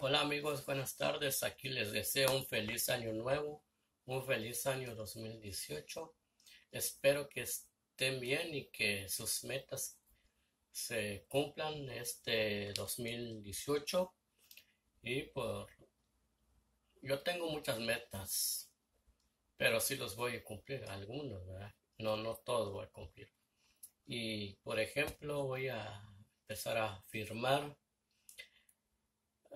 Hola amigos, buenas tardes. Aquí les deseo un feliz año nuevo, un feliz año 2018. Espero que estén bien y que sus metas se cumplan este 2018. Y por yo tengo muchas metas, pero sí los voy a cumplir, algunos, ¿verdad? No, no todos voy a cumplir. Y por ejemplo, voy a empezar a firmar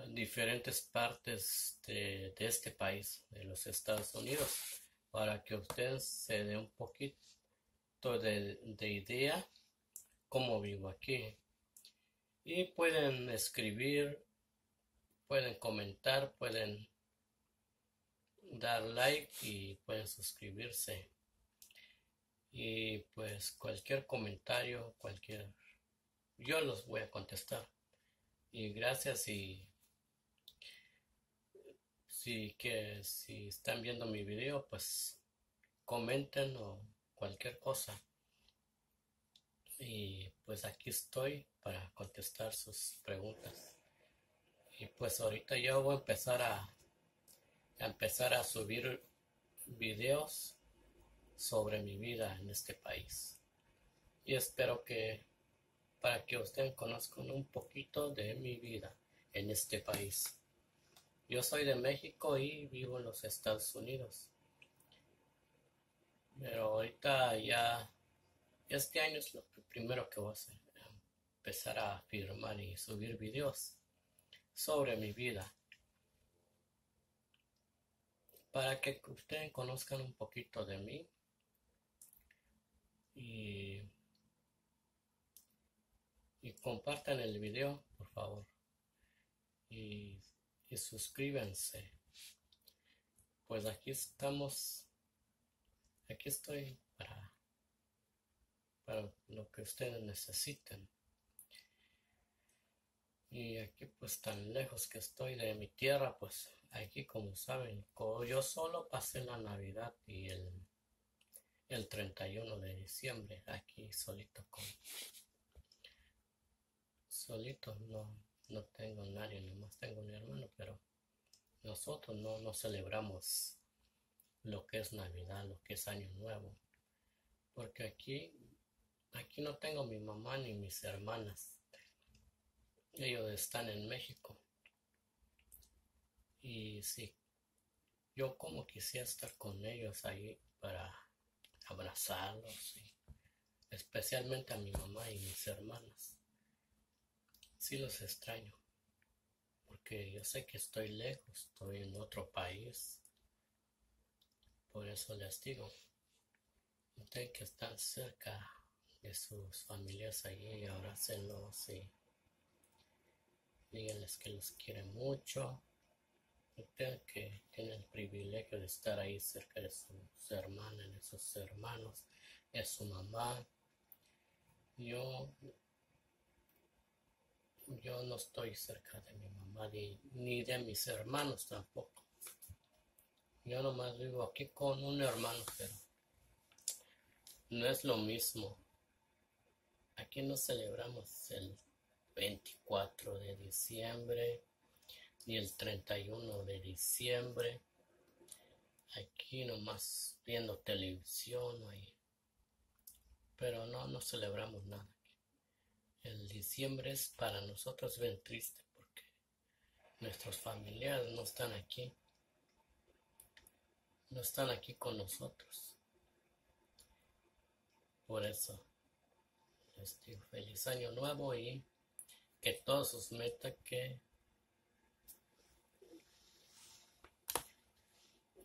diferentes partes de, este país, de los Estados Unidos, para que ustedes se den un poquito de, de idea cómo vivo aquí. Y pueden escribir, pueden comentar, pueden dar like y pueden suscribirse. Y pues cualquier comentario, cualquier... Yo los voy a contestar. Y gracias y si que si están viendo mi video pues comenten o cualquier cosa. Y pues aquí estoy para contestar sus preguntas. Y pues ahorita yo voy a empezar a, a empezar a subir videos sobre mi vida en este país. Y espero que para que ustedes conozcan un poquito de mi vida en este país. Yo soy de México y vivo en los Estados Unidos. Pero ahorita ya, este año es lo primero que voy a hacer, empezar a firmar y subir videos sobre mi vida. Para que ustedes conozcan un poquito de mí. Y, y compartan el video, por favor. Y y suscríbanse. Pues aquí estamos, aquí estoy para, para lo que ustedes necesiten. Y aquí pues tan lejos que estoy de mi tierra, pues aquí como saben, yo solo pasé la Navidad y el, el 31 de diciembre aquí solito con solito no no tengo nadie, nomás tengo mi hermano, pero nosotros no, no celebramos lo que es Navidad, lo que es Año Nuevo, porque aquí, aquí no tengo mi mamá ni mis hermanas, ellos están en México. Y sí, yo como quisiera estar con ellos ahí para abrazarlos, especialmente a mi mamá y mis hermanas sí los extraño, porque yo sé que estoy lejos, estoy en otro país. Por eso les digo, tienen que estar cerca de sus familias allí, abrácenlos y díganles que los quieren mucho. Ustedes que tienen el privilegio de estar ahí cerca de sus hermanas, de sus hermanos, de su mamá. Yo yo no estoy cerca de mi mamá ni, de mis hermanos tampoco. Yo nomás vivo aquí con un hermano, pero no es lo mismo. Aquí no celebramos el 24 de diciembre ni el 31 de diciembre. Aquí nomás viendo televisión ahí. Pero no, no celebramos nada el diciembre es para nosotros bien triste porque nuestros familiares no están aquí. No están aquí con nosotros. Por eso les digo feliz año nuevo y que todos sus metas que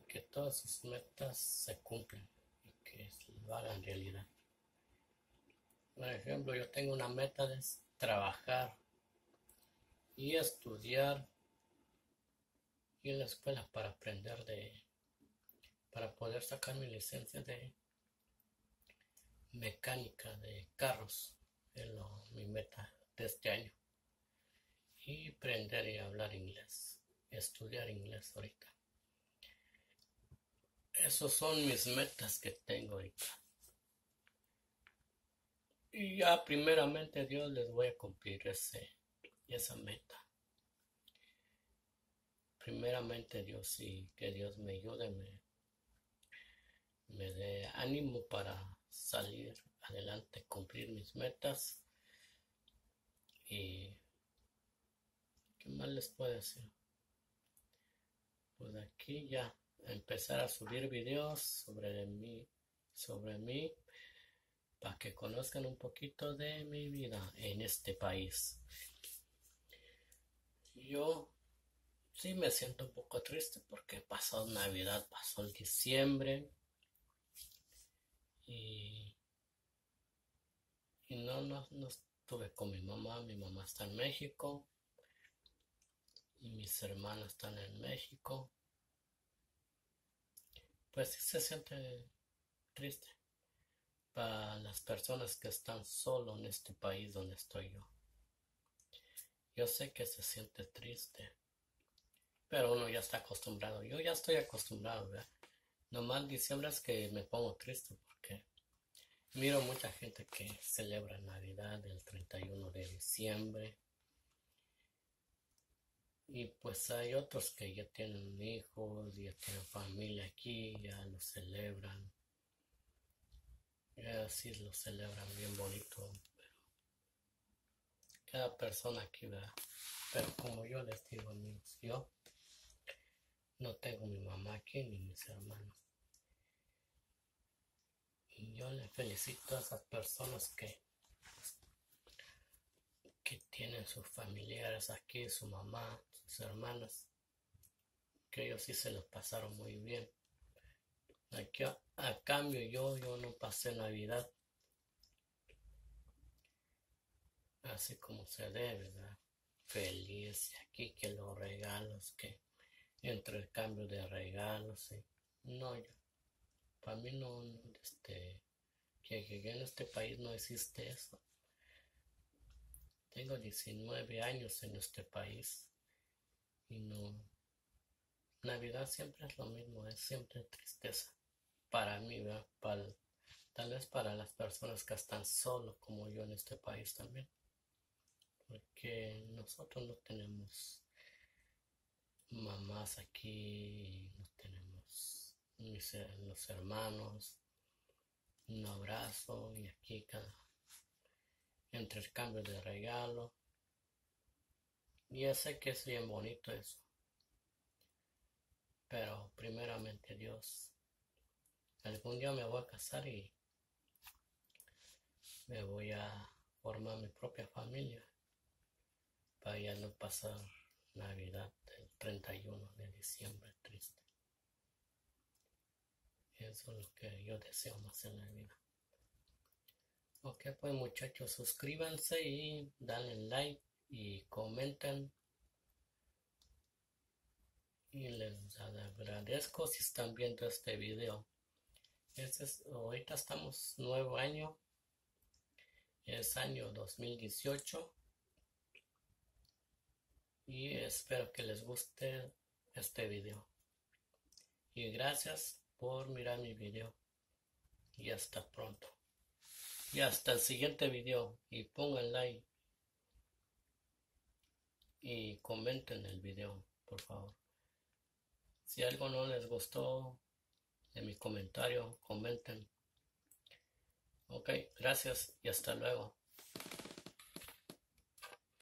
que todas sus metas se cumplan y que lo hagan realidad. Por ejemplo, yo tengo una meta de trabajar y estudiar y en la escuela para aprender de, para poder sacar mi licencia de mecánica de carros. Es mi meta de este año. Y aprender y hablar inglés, estudiar inglés ahorita. Esos son mis metas que tengo ahorita. Y ya primeramente Dios les voy a cumplir ese, esa meta. primeramente Dios y que Dios me ayude, me, me dé ánimo para salir adelante, cumplir mis metas y ¿qué más les puedo decir? Pues aquí ya empezar a subir videos sobre mí, sobre mí, para que conozcan un poquito de mi vida en este país. Yo sí me siento un poco triste porque pasó Navidad, pasó el diciembre y, no, no, no estuve con mi mamá, mi mamá está en México y mis hermanas están en México. Pues sí se siente triste las personas que están solo en este país donde estoy yo. Yo sé que se siente triste, pero uno ya está acostumbrado. Yo ya estoy acostumbrado, ¿verdad? Nomás diciembre es que me pongo triste porque miro mucha gente que celebra Navidad el 31 de diciembre y pues hay otros que ya tienen hijos, ya tienen familia aquí, ya lo celebran. Ya sí lo celebran bien bonito. Pero cada persona aquí, ¿verdad? Pero como yo les digo, amigos, yo no tengo mi mamá aquí ni mis hermanos. Y yo le felicito a esas personas que que tienen sus familiares aquí, su mamá, sus hermanas, que ellos sí se los pasaron muy bien. Aquí, a, cambio yo, yo no pasé Navidad así como se debe, ¿verdad? Feliz, aquí que los regalos, que entre el cambio de regalos, no, yo, para mí no, este, que llegué en este país no existe eso. Tengo 19 años en este país y no. Navidad siempre es lo mismo, es siempre tristeza. Para mí, Para, tal vez para las personas que están solos como yo en este país también. Porque nosotros no tenemos mamás aquí, no tenemos los hermanos, un abrazo y aquí cada intercambio de regalo Y ya sé que es bien bonito eso. Pero primeramente Dios, algún día me voy a casar y me voy a formar mi propia familia para ya no pasar Navidad el 31 de diciembre triste. Eso es lo que yo deseo más en la vida. Ok, pues muchachos, suscríbanse y denle like y comenten. Y les agradezco si están viendo este video. Este es, ahorita estamos nuevo año. Es año 2018. Y espero que les guste este video. Y gracias por mirar mi video. Y hasta pronto. Y hasta el siguiente video. Y pongan like. Y comenten el video, por favor. Si algo no les gustó en mi comentario, comenten. Ok, gracias y hasta luego.